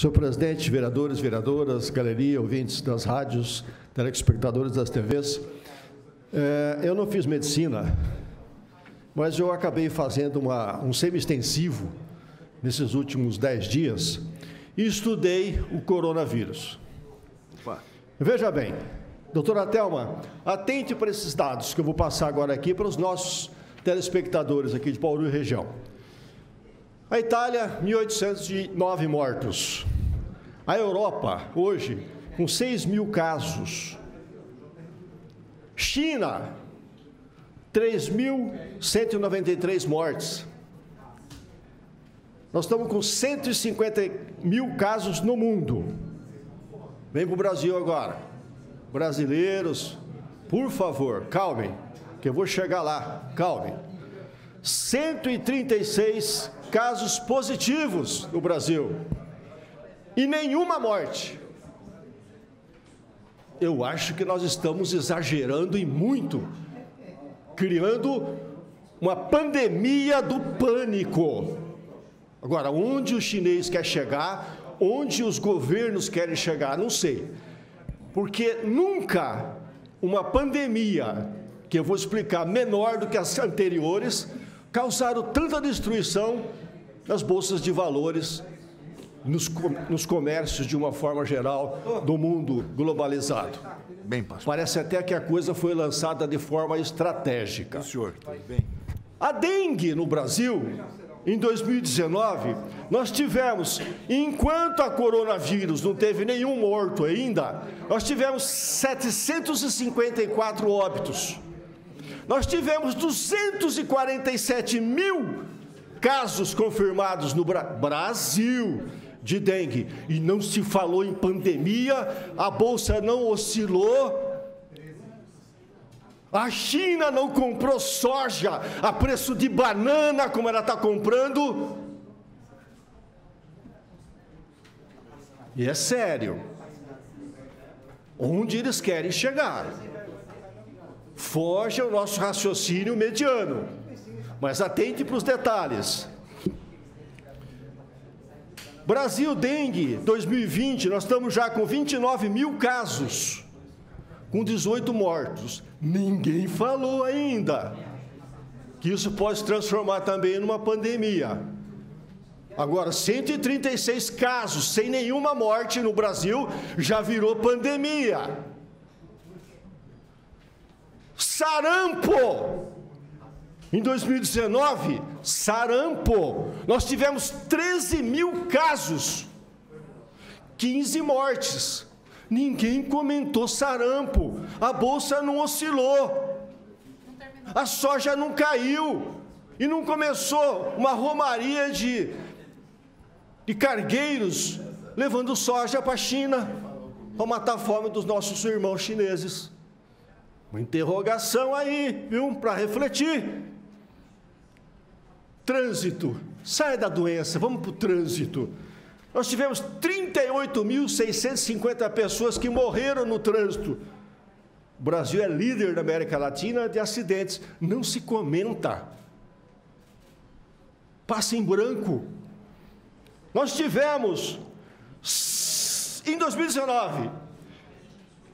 Senhor presidente, vereadores, vereadoras, galeria, ouvintes das rádios, telespectadores das TVs, é, eu não fiz medicina, mas eu acabei fazendo uma, um semi-extensivo nesses últimos dez dias e estudei o coronavírus. Veja bem, doutora Thelma, atente para esses dados que eu vou passar agora aqui para os nossos telespectadores aqui de Paulo e região. A Itália, 1.809 mortos. A Europa, hoje, com 6 mil casos. China, 3.193 mortes. Nós estamos com 150 mil casos no mundo. Vem para o Brasil agora. Brasileiros, por favor, calmem, que eu vou chegar lá. Calmem. 136 casos positivos no Brasil e nenhuma morte. Eu acho que nós estamos exagerando e muito, criando uma pandemia do pânico. Agora, onde o chinês quer chegar, onde os governos querem chegar, não sei. Porque nunca uma pandemia, que eu vou explicar menor do que as anteriores, causaram tanta destruição nas bolsas de valores, nos, nos comércios de uma forma geral do mundo globalizado. Bem, pastor. Parece até que a coisa foi lançada de forma estratégica. O senhor, bem. A dengue no Brasil, em 2019, nós tivemos, enquanto a coronavírus não teve nenhum morto ainda, nós tivemos 754 óbitos. Nós tivemos 247 mil casos confirmados no Bra Brasil de dengue. E não se falou em pandemia, a bolsa não oscilou. A China não comprou soja a preço de banana como ela está comprando. E é sério. Onde eles querem chegar? Foge ao nosso raciocínio mediano. Mas atente para os detalhes. Brasil Dengue 2020, nós estamos já com 29 mil casos, com 18 mortos. Ninguém falou ainda que isso pode se transformar também numa pandemia. Agora, 136 casos sem nenhuma morte no Brasil já virou pandemia. Sarampo! Em 2019, sarampo, nós tivemos 13 mil casos, 15 mortes. Ninguém comentou sarampo, a bolsa não oscilou, a soja não caiu, e não começou uma romaria de, de cargueiros levando soja para a China para matar a fome dos nossos irmãos chineses. Uma interrogação aí, viu, para refletir. Trânsito. Sai da doença, vamos para o trânsito. Nós tivemos 38.650 pessoas que morreram no trânsito. O Brasil é líder da América Latina de acidentes. Não se comenta. Passa em branco. Nós tivemos, em 2019,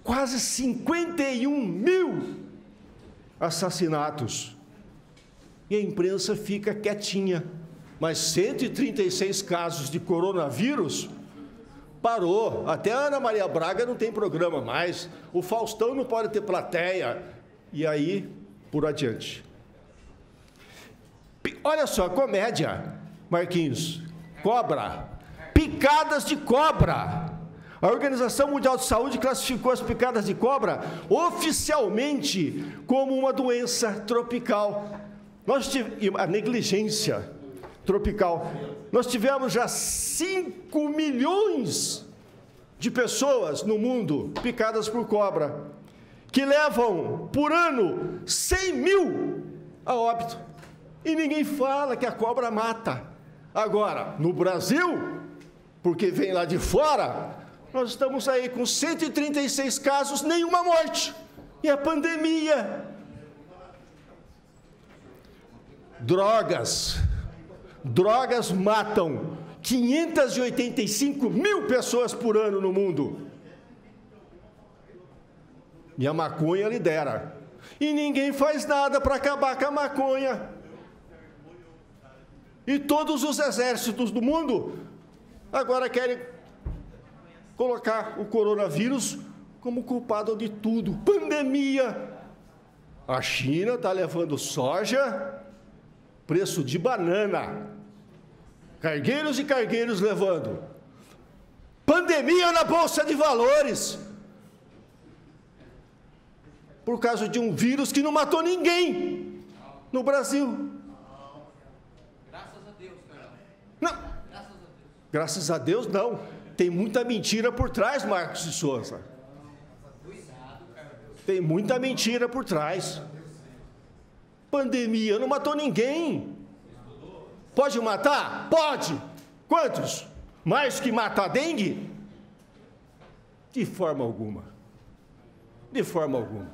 quase 51 mil assassinatos e a imprensa fica quietinha. Mas 136 casos de coronavírus parou. Até a Ana Maria Braga não tem programa mais. O Faustão não pode ter plateia. E aí, por adiante. Olha só, comédia, Marquinhos. Cobra. Picadas de cobra. A Organização Mundial de Saúde classificou as picadas de cobra oficialmente como uma doença tropical. Nós tivemos a negligência tropical. Nós tivemos já 5 milhões de pessoas no mundo picadas por cobra, que levam por ano 100 mil a óbito. E ninguém fala que a cobra mata. Agora, no Brasil, porque vem lá de fora, nós estamos aí com 136 casos, nenhuma morte. E a pandemia Drogas. Drogas matam 585 mil pessoas por ano no mundo. E a maconha lidera. E ninguém faz nada para acabar com a maconha. E todos os exércitos do mundo agora querem colocar o coronavírus como culpado de tudo. Pandemia. A China está levando soja, preço de banana. Cargueiros e cargueiros levando. Pandemia na Bolsa de Valores. Por causa de um vírus que não matou ninguém no Brasil. Graças a Deus, cara. Não. Graças a Deus. Graças a Deus, não. Tem muita mentira por trás, Marcos de Souza. Tem muita mentira por trás. Pandemia não matou ninguém. Pode matar? Pode. Quantos? Mais que mata a dengue? De forma alguma. De forma alguma.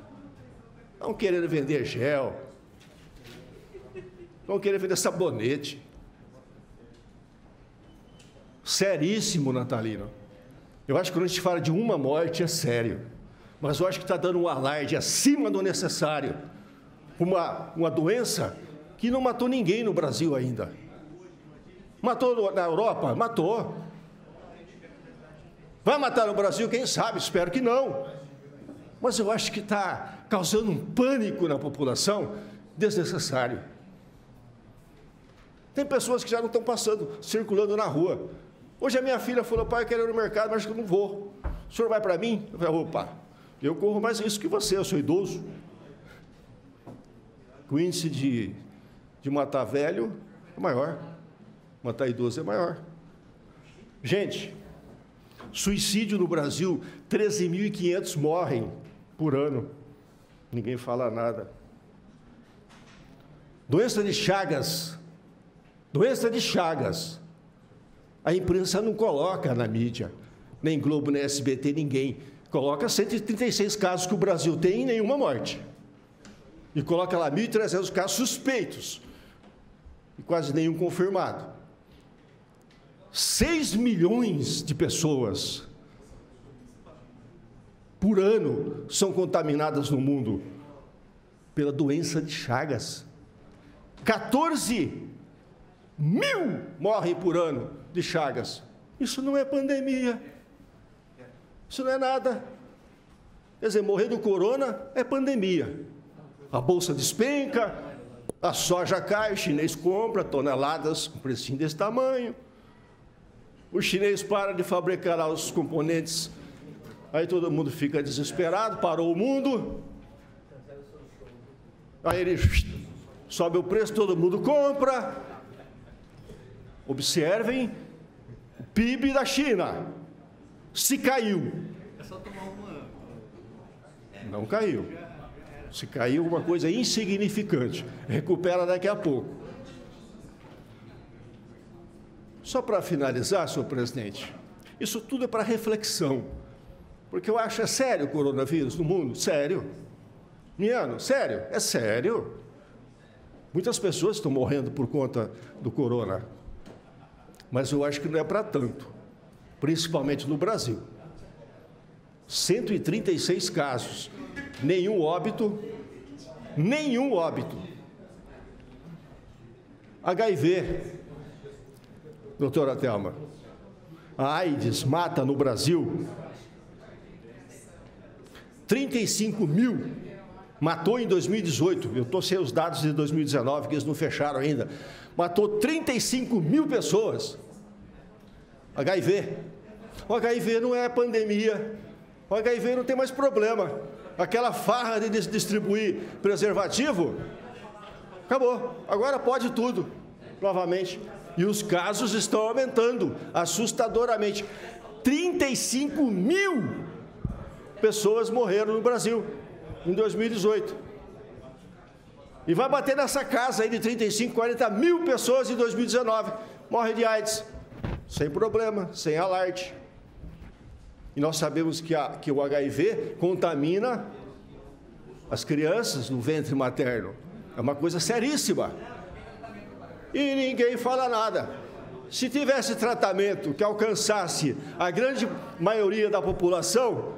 Estão querendo vender gel. Estão querendo vender sabonete. Seríssimo, Natalino. Eu acho que quando a gente fala de uma morte é sério mas eu acho que está dando um alarde acima do necessário. Uma, uma doença que não matou ninguém no Brasil ainda. Matou na Europa? Matou. Vai matar no Brasil? Quem sabe? Espero que não. Mas eu acho que está causando um pânico na população desnecessário. Tem pessoas que já não estão passando, circulando na rua. Hoje a minha filha falou, pai, eu quero ir no mercado, mas eu não vou. O senhor vai para mim? Eu falei, opa, eu corro mais risco que você, eu sou idoso. O índice de, de matar velho é maior, matar idoso é maior. Gente, suicídio no Brasil, 13.500 morrem por ano. Ninguém fala nada. Doença de Chagas. Doença de Chagas. A imprensa não coloca na mídia, nem Globo, nem SBT, ninguém coloca 136 casos que o Brasil tem e nenhuma morte. E coloca lá 1.300 casos suspeitos e quase nenhum confirmado. 6 milhões de pessoas por ano são contaminadas no mundo pela doença de Chagas. 14 mil morrem por ano de Chagas. Isso não é pandemia. Isso não é nada. Quer dizer, morrer do corona é pandemia. A bolsa despenca, a soja cai, o chinês compra toneladas com precinho desse tamanho. O chinês para de fabricar os componentes, aí todo mundo fica desesperado, parou o mundo. Aí ele sobe o preço, todo mundo compra. Observem o PIB da China se caiu. É só tomar uma. Não caiu. Se caiu, uma coisa insignificante. Recupera daqui a pouco. Só para finalizar, senhor presidente, isso tudo é para reflexão. Porque eu acho é sério o coronavírus no mundo? Sério. Miano, sério? É sério. Muitas pessoas estão morrendo por conta do corona. Mas eu acho que não é para tanto principalmente no Brasil. 136 casos, nenhum óbito, nenhum óbito. HIV, doutora Thelma, a AIDS mata no Brasil 35 mil, matou em 2018, eu estou sem os dados de 2019, que eles não fecharam ainda, matou 35 mil pessoas. HIV. O HIV não é pandemia. O HIV não tem mais problema. Aquela farra de distribuir preservativo, acabou. Agora pode tudo, novamente. E os casos estão aumentando assustadoramente. 35 mil pessoas morreram no Brasil em 2018. E vai bater nessa casa aí de 35, 40 mil pessoas em 2019. Morre de AIDS. Sem problema, sem alarde. E nós sabemos que, a, que o HIV contamina as crianças no ventre materno. É uma coisa seríssima. E ninguém fala nada. Se tivesse tratamento que alcançasse a grande maioria da população,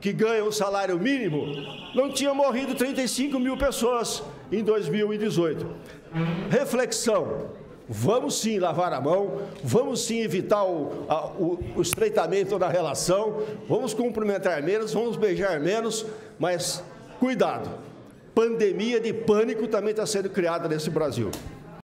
que ganha o salário mínimo, não tinha morrido 35 mil pessoas em 2018. Reflexão: vamos sim lavar a mão, vamos sim evitar o, a, o, o estreitamento da relação, vamos cumprimentar menos, vamos beijar menos, mas cuidado, pandemia de pânico também está sendo criada nesse Brasil.